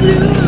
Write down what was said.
slew